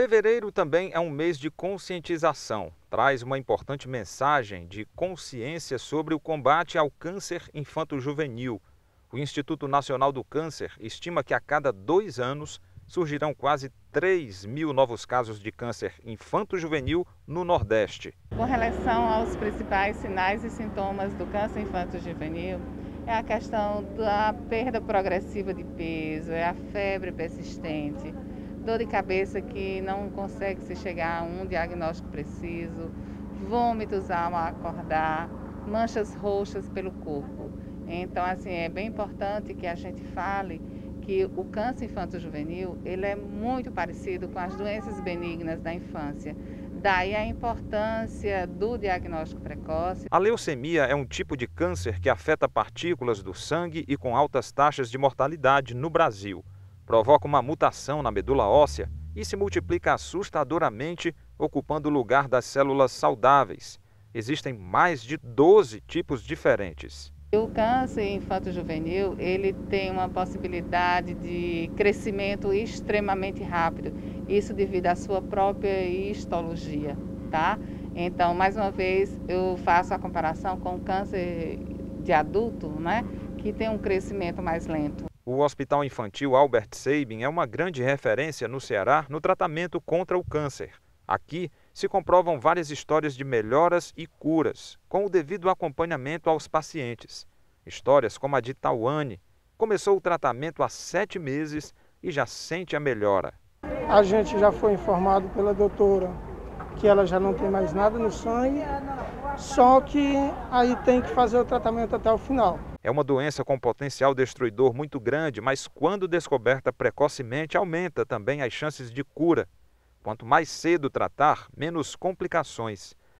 Fevereiro também é um mês de conscientização. Traz uma importante mensagem de consciência sobre o combate ao câncer infanto-juvenil. O Instituto Nacional do Câncer estima que a cada dois anos surgirão quase 3 mil novos casos de câncer infanto-juvenil no Nordeste. Com relação aos principais sinais e sintomas do câncer infanto-juvenil, é a questão da perda progressiva de peso, é a febre persistente, dor de cabeça que não consegue se chegar a um diagnóstico preciso, vômitos ao acordar, manchas roxas pelo corpo. Então, assim, é bem importante que a gente fale que o câncer infanto-juvenil, ele é muito parecido com as doenças benignas da infância. Daí a importância do diagnóstico precoce. A leucemia é um tipo de câncer que afeta partículas do sangue e com altas taxas de mortalidade no Brasil provoca uma mutação na medula óssea e se multiplica assustadoramente, ocupando o lugar das células saudáveis. Existem mais de 12 tipos diferentes. O câncer infanto-juvenil, ele tem uma possibilidade de crescimento extremamente rápido, isso devido à sua própria histologia, tá? Então, mais uma vez, eu faço a comparação com o câncer de adulto, né, que tem um crescimento mais lento. O Hospital Infantil Albert Sabin é uma grande referência no Ceará no tratamento contra o câncer. Aqui se comprovam várias histórias de melhoras e curas, com o devido acompanhamento aos pacientes. Histórias como a de Tawane, começou o tratamento há sete meses e já sente a melhora. A gente já foi informado pela doutora que ela já não tem mais nada no sangue, só que aí tem que fazer o tratamento até o final. É uma doença com potencial destruidor muito grande, mas quando descoberta precocemente, aumenta também as chances de cura. Quanto mais cedo tratar, menos complicações.